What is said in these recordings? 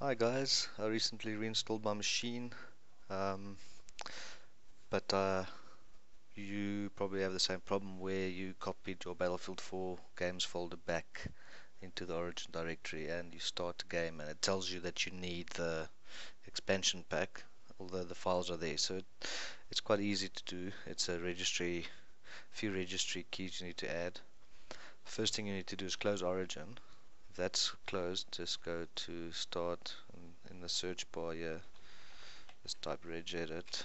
Hi guys, I recently reinstalled my machine um, but uh, you probably have the same problem where you copied your Battlefield 4 games folder back into the origin directory and you start a game and it tells you that you need the expansion pack although the files are there. So it, it's quite easy to do. It's a registry few registry keys you need to add. First thing you need to do is close origin if that's closed. Just go to start in, the search bar here. Just type regedit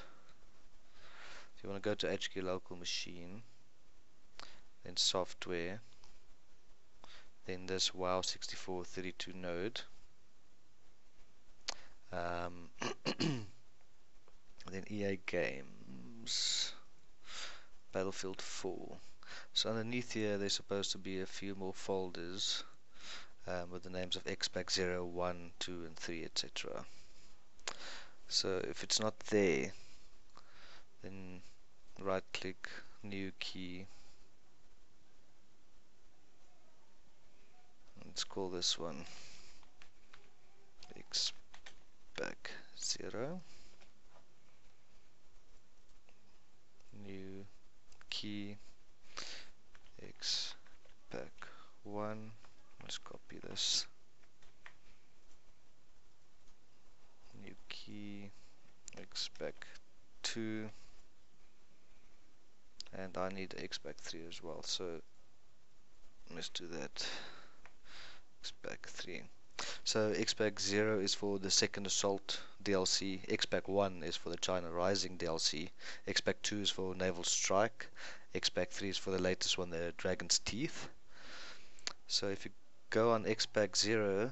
if you want to go to HK local machine then software then this wow 6432 node. Um, then EA games. Battlefield 4 so underneath here there's supposed to be a few more folders um, with the names of XPack 0, 1, 2 and 3 etc. So if it's not there then right click new key. Let's call this one XPack 0 new key XPack 1 let's copy this. New key XPack 2 and I need XPack 3 as well so let's do that. XPack 3 so XPack 0 is for the second assault DLC XPack 1 is for the China Rising DLC XPack 2 is for Naval Strike. XPack 3 is for the latest one the Dragon's Teeth. So if you go on XPack 0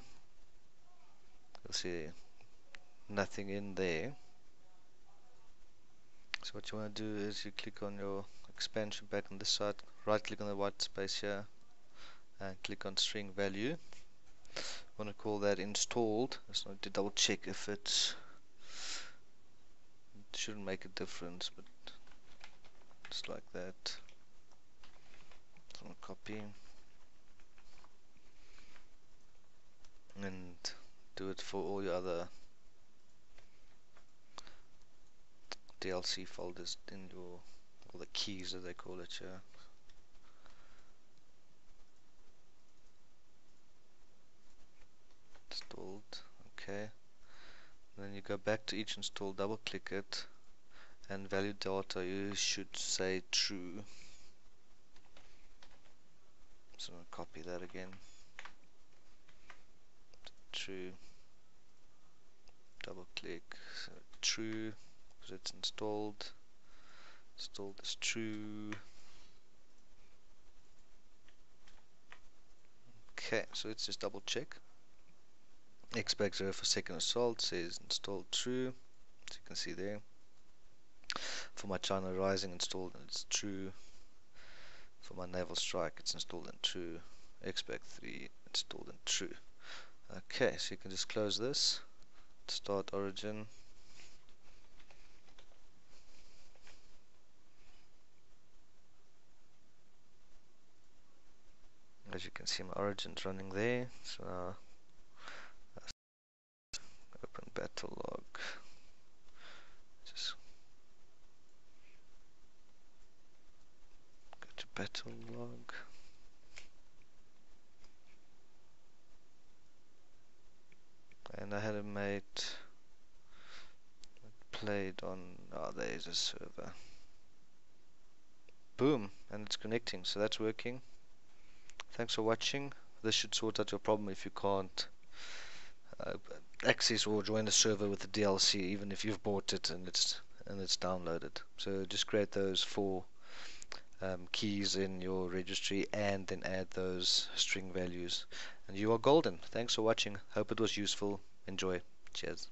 you'll see nothing in there. So what you want to do is you click on your expansion pack on this side right click on the white space here and click on string value. I want to call that installed need to double check if it's it shouldn't make a difference but just like that. So copy and do it for all your other DLC folders in your or the keys as they call it here installed okay. Then you go back to each install double click it and value data you should say true. So I'll copy that again true. Double click so true because it's installed. Installed is true. Okay so let's just double check. XPack 0 for second assault says installed true. As you can see there. For my China Rising installed and it's true. For my Naval Strike it's installed and true. XPack 3 installed and true okay so you can just close this. Start origin. As you can see my origins running there. So now uh, open battle log just go to battle log and I had a mate that played on oh there's a server. Boom and it's connecting so that's working. Thanks for watching. This should sort out your problem if you can't uh, access or join a server with the DLC even if you've bought it and it's and it's downloaded. So just create those four um, keys in your registry and then add those string values. And you are golden. Thanks for watching. Hope it was useful enjoy. Cheers